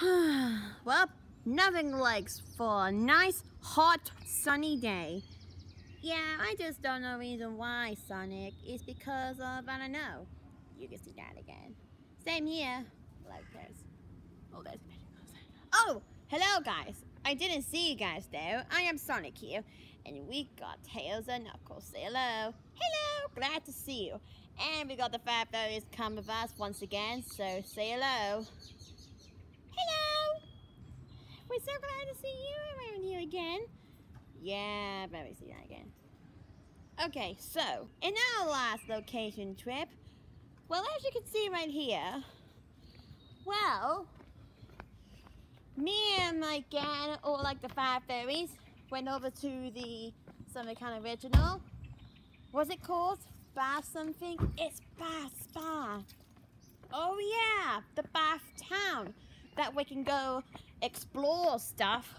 well, nothing like for a nice, hot, sunny day. Yeah, I just don't know reason why, Sonic. It's because of, I don't know. You can see that again. Same here. Like there's, oh, there's, oh, hello guys. I didn't see you guys though. I am Sonic here. And we got Tails and Knuckles. Say hello. Hello, glad to see you. And we got the Fab Fairies come with us once again, so say. Hello! We're glad to see you around here again. Yeah, better see that again. Okay, so, in our last location trip, well, as you can see right here, well, me and my gang, or like the five Fairies, went over to the something kind of original. Was it called? Bath something? It's Bath Spa. Oh yeah, the Bath Town. That we can go explore stuff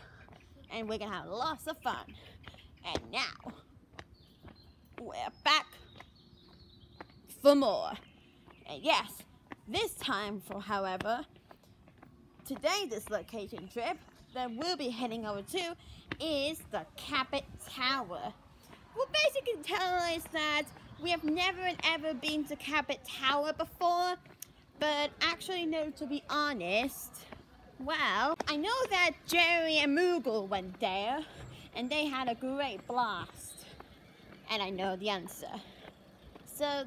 and we can have lots of fun. And now, we're back for more. And yes, this time for however, today this location trip that we'll be heading over to is the Cabot Tower. Well, basically tell us that we have never and ever been to Cabot Tower before, but actually no, to be honest, well, I know that Jerry and Moogle went there, and they had a great blast. And I know the answer. So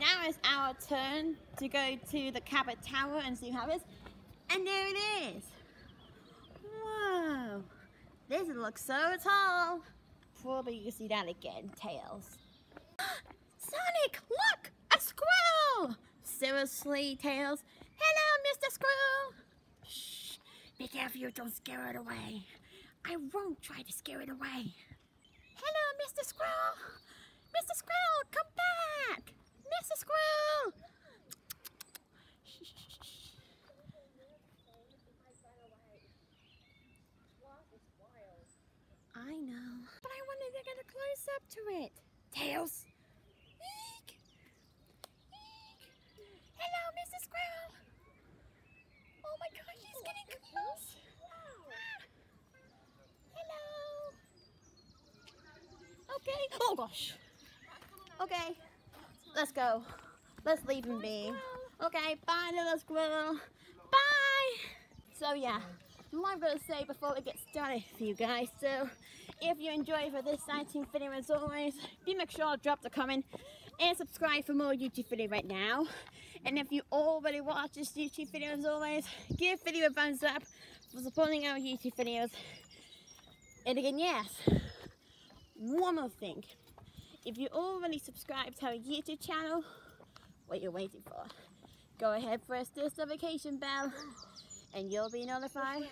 now it's our turn to go to the Cabot Tower and see how it is. And there it is. Whoa. This looks so tall. Probably you see that again, Tails. Sonic, look! A squirrel! Seriously, Tails? Hello, Mr. Squirrel! Shh, be careful you don't scare it away. I won't try to scare it away. Hello, Mr. Squirrel! Mr. Squirrel, come back! Mr. Squirrel! I know, but I wanted to get a close up to it. Tails! Eek! Eek! Hello, Mr. Squirrel! Oh my god, he's getting close! Ah. Hello! Okay. Oh gosh. Okay. Let's go. Let's leave him be. Okay, bye little squirrel. Bye! So yeah, what I'm gonna say before we get started for you guys. So if you enjoy for this 19 video as always, be make sure to drop the comment and subscribe for more YouTube video right now. And if you already watch this YouTube video as always, give video a thumbs up for supporting our YouTube videos. And again, yes, one more thing. If you already subscribed to our YouTube channel, what you're waiting for? Go ahead, press this notification bell, and you'll be notified.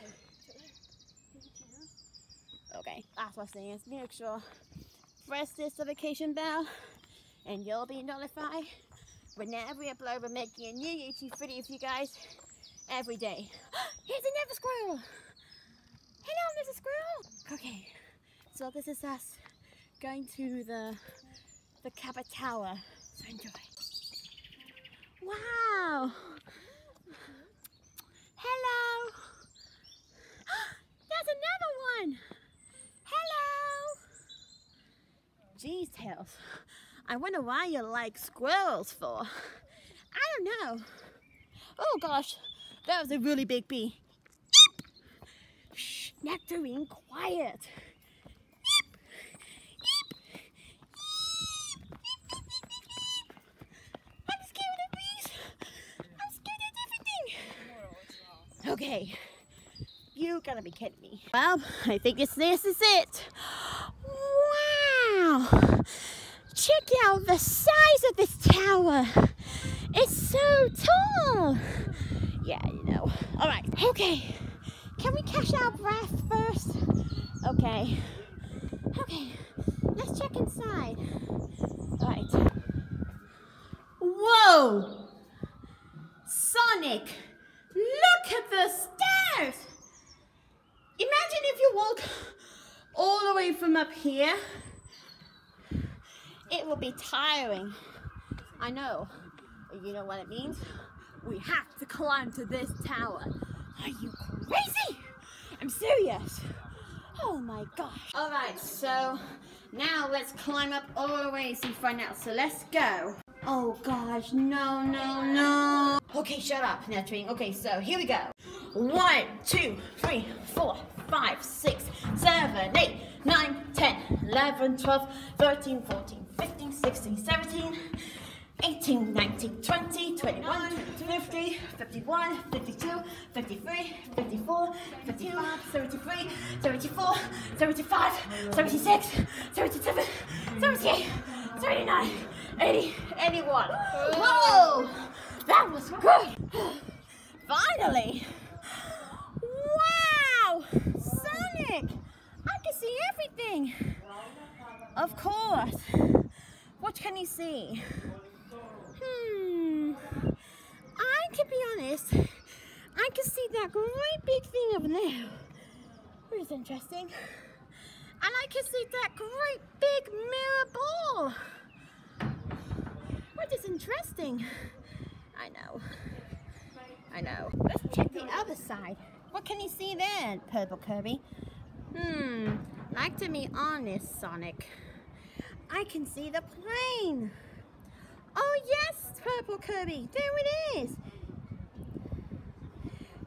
Okay, that's what I'm saying. Is make sure press this notification bell, and you'll be notified whenever we upload. We're making a new YouTube video for you guys every day. Here's another squirrel. Hello, Mrs. Squirrel. Okay, so this is us going to the the Cabot Tower. So enjoy. Wow. Hello. There's another one. Hello. Geez, Tails. I wonder why you like squirrels for. I don't know. Oh gosh, that was a really big bee. Shh, Nectarine, quiet. Of. Okay. You gotta be kidding me. Well, I think it's this is it. Wow. Check out the size of this tower. It's so tall. Yeah, you know. All right. Okay. Can we catch our breath first? Okay. Okay. Let's check inside. All right. Whoa! Sonic, look at the stairs! Imagine if you walk all the way from up here. It will be tiring. I know. You know what it means? We have to climb to this tower. Are you crazy? I'm serious? Oh my gosh. Alright, so now let's climb up all the way to find out. So let's go. Oh gosh, no, no, no. Okay, shut up, Nectarine. Okay, so here we go. One, two, three, four, five, six, seven, eight, nine, ten, eleven, twelve, thirteen, fourteen, fifteen, sixteen, seventeen. 18, 19, 20, 21, 50, 51, 52, 53, 54, 55, 73, 74, 75, 76, 77, 78, 79, 80, 81. Whoa! That was good! Finally! Wow! Sonic! I can see everything! Of course! What can you see? Hmm. I can be honest. I can see that great big thing over there. Which is interesting. And I can see that great big mirror ball. Which is interesting. I know. I know. Let's check the other side. What can you see there, Purple Kirby? Hmm. Like to be honest, Sonic. I can see the plane. Oh yes, Purple Kirby, there it is.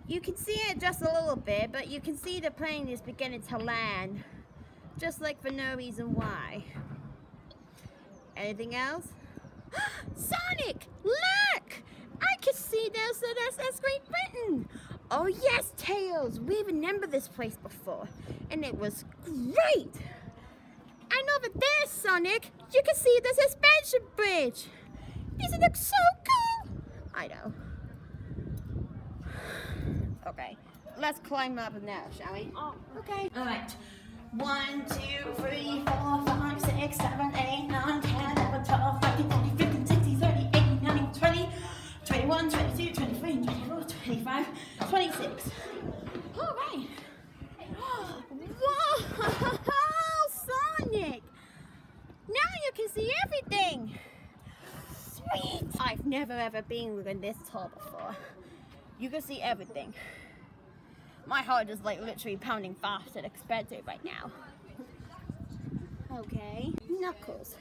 You can see it just a little bit, but you can see the plane is beginning to land. Just like for no reason why. Anything else? Sonic, look! I can see there's, there's, there's Great Britain. Oh yes, Tails, we remember this place before. And it was great. And over there, Sonic, you can see the suspension bridge. Doesn't look so cool? I know. Okay, let's climb up now, shall we? Oh, okay. All right. One, two, three, four, five, six, seven, eight, 26. All right. Whoa, Sonic! Now you can see everything! Sweet! I've never ever been within this tall before. You can see everything. My heart is like literally pounding fast and expected right now. Okay. Knuckles,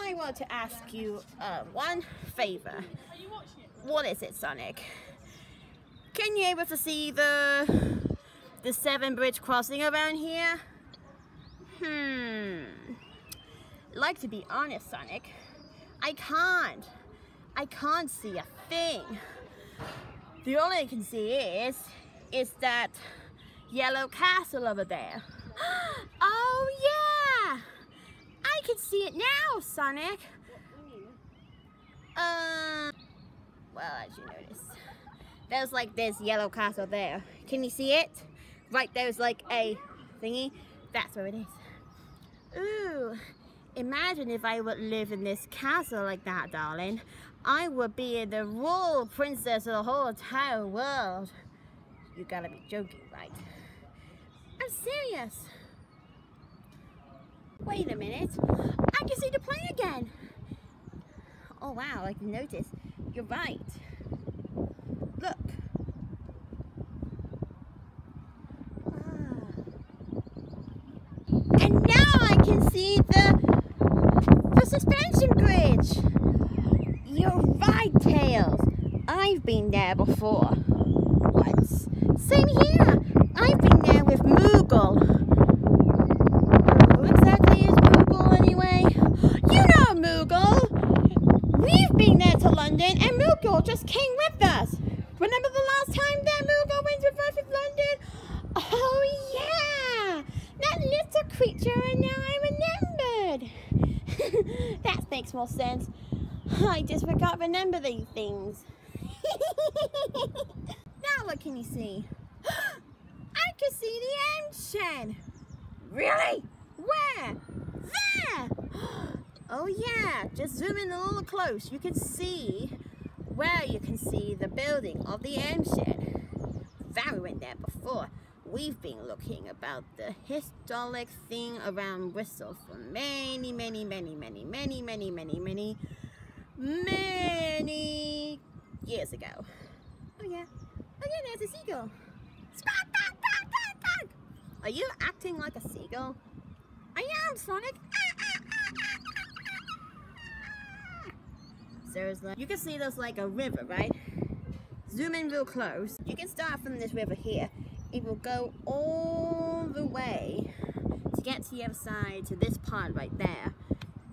I want to ask you uh, one favor. What is it, Sonic? Can you able to see the the Severn bridge crossing around here? Hmm. Like to be honest, Sonic. I can't. I can't see a thing. The only I can see is, is that yellow castle over there. oh yeah! I can see it now, Sonic. Uh, well, as you notice, there's like this yellow castle there. Can you see it? Right there's like a thingy. That's where it is. Ooh, Imagine if I would live in this castle like that, darling. I would be the royal princess of the whole entire world. You gotta be joking, right? I'm serious. Wait a minute. I can see the plane again. Oh wow, I can notice. You're right. Look. Ah. And now I can see the the suspension bridge. You're right, Tails. I've been there before. Once. Same here. I've been there with Moogle. Who exactly is Moogle anyway? You know Moogle! We've been there to London and Moogle just came with us. Remember the last time that Moogle went with us to London? Oh yeah! That little creature and now I remembered. Sense. I just forgot remember these things. now what can you see? I can see the shed. Really? Where? There! Oh yeah, just zoom in a little close. You can see where you can see the building of the M shed. Went there before we've been looking about the historic thing around Bristol for many, many, many, many, many, many, many, many, many years ago. Oh yeah. Oh yeah, there's a seagull. Squawk, quack, quack, quack. Are you acting like a seagull? I am, Sonic! Ah, ah, ah, Seriously? You can see there's like a river, right? Zoom in real close. You can start from this river here. It will go all the way to get to the other side, to this pond right there.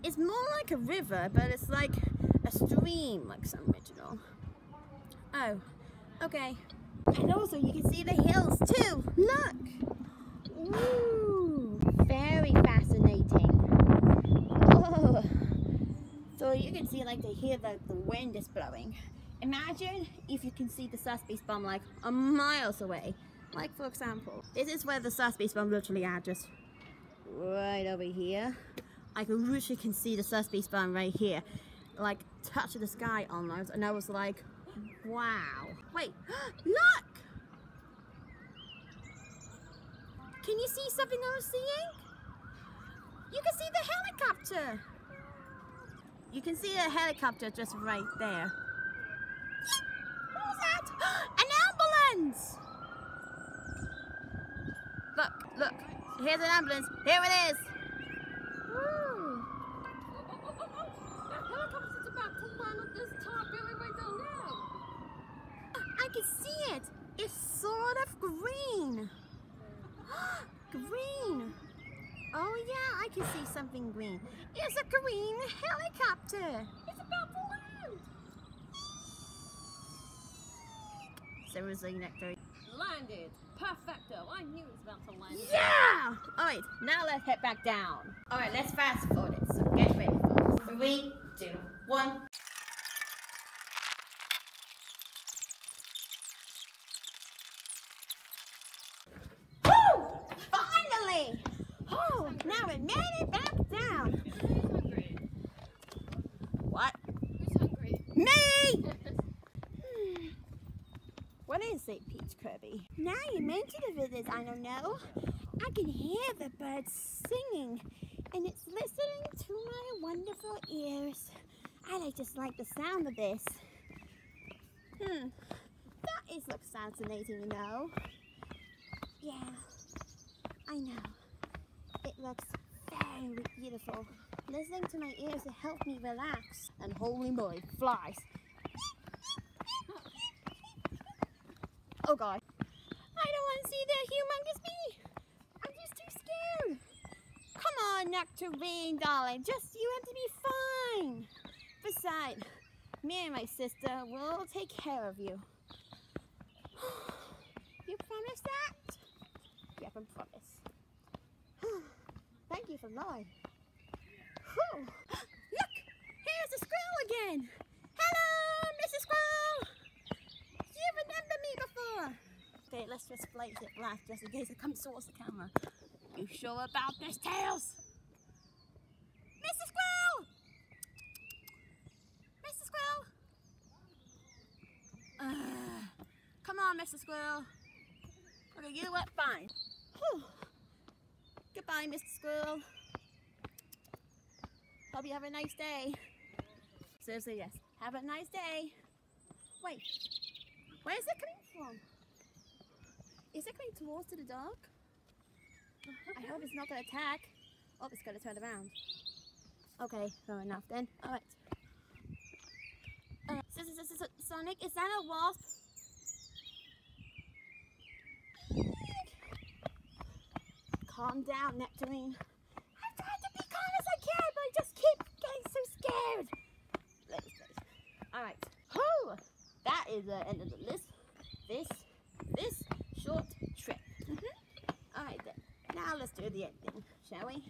It's more like a river, but it's like a stream, like some original. Oh, okay. And also you can see the hills too. Look! Ooh, very fascinating. Oh. So you can see like to hear the, the wind is blowing. Imagine if you can see the Susby bomb like a miles away. Like for example, this is where the Susby bomb literally are, just right over here. I can literally can see the Susby bomb right here, like touch the sky almost, and I was like, wow. Wait, look! Can you see something I was seeing? You can see the helicopter. You can see the helicopter just right there. What was that? An ambulance! Here's an ambulance. Here it is. Ooh. Helicopter's about to land on this top building right down there. I can see it. It's sort of green. green. Oh yeah, I can see something green. It's a green helicopter. It's about to land. Seriously, Nectar. Landed. Perfecto. I knew it was about to land. Yeah! Alright, now let's head back down. Alright, let's fast forward it. So get ready, folks. Three, two, one. Woo! Finally! Oh, now we made it back down. Who's hungry? What? Who's hungry? Me! What Kirby? Now you mention of it, I don't know. I can hear the birds singing, and it's listening to my wonderful ears. I just like the sound of this. Hmm, that is looks fascinating, you know. Yeah, I know. It looks very beautiful. Listening to my ears it helped me relax. And holy moly, flies. Oh god. I don't want to see that humongous bee. I'm just too scared. Come on, Nectarine, darling. Just you have to be fine. Besides, me and my sister will take care of you. You promise that? Yep, I promise. Thank you for lying. Whew. Look! Here's the squirrel again! Hello, Mrs. Squirrel! Before? Okay, let's just blaze it black just in case it comes towards the camera. You sure about this, Tails? Mrs. Squirrel! Mrs. Squirrel! Uh, come on, Mr. Squirrel. Okay, you what? Fine. Whew. Goodbye, Mr. Squirrel. Hope you have a nice day. Seriously, yes. Have a nice day. Wait, where's it coming from? Is it coming towards to the dog? I hope it's not going to attack. Oh, it's going to turn around. Okay, fair enough then. Alright. Uh, S- S- S- Sonic, is that a wasp? Calm down, Nectarine. I've tried to be calm as I can, but I just keep getting so scared. Let's. Alright. Whew! That is the end of the list. This, this short trip. Mm-hmm. Alright then. Now let's do the ending, shall we?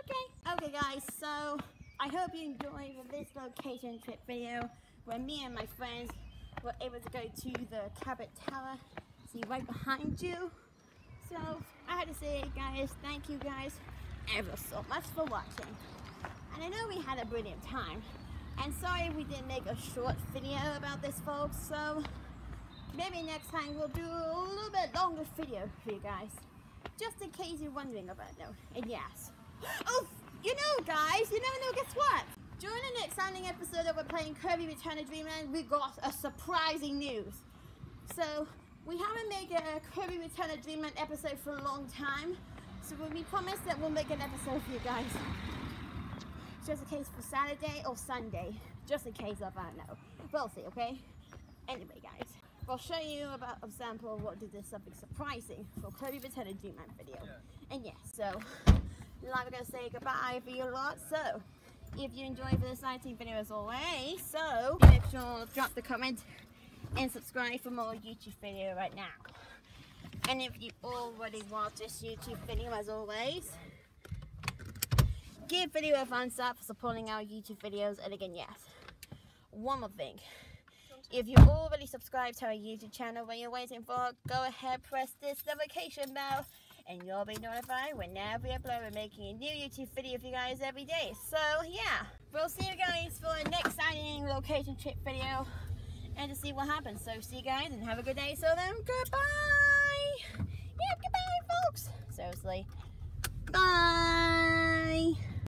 Okay. Okay guys, so I hope you enjoyed this location trip video where me and my friends were able to go to the Cabot Tower. See right behind you. So I had to say guys, thank you guys ever so much for watching. And I know we had a brilliant time. And sorry we didn't make a short video about this folks, so maybe next time we'll do a little bit longer video for you guys. Just in case you're wondering about it. And yes. Oh, you know guys, you never know, guess what? During the next sounding episode of We're Playing Kirby Return to Dreamland, we got a surprising news. So, we haven't made a Kirby Return of Dreamland episode for a long time. So we promise that we'll make an episode for you guys. Just in case for Saturday or Sunday. Just in case of, I don't know. We'll see, okay? Anyway, guys. I'll show you about a sample of what did this something surprising for Kirby Return of Dreamland video. And yes, so now we're gonna say goodbye for you a lot. So if you enjoyed this exciting video as always, so make sure to drop the comment and subscribe for more YouTube video right now. And if you already watched this YouTube video as always, give video a thumbs up for supporting our YouTube videos. And again, yes, one more thing. If you're already subscribed to our YouTube channel, what you're waiting for, go ahead, press this notification bell, and you'll be notified whenever we upload. We're making a new YouTube video for you guys every day. So, yeah, we'll see you guys for the next signing location trip video, and to see what happens. So, see you guys, and have a good day. So then, goodbye! Yep, goodbye, folks! Seriously. Bye!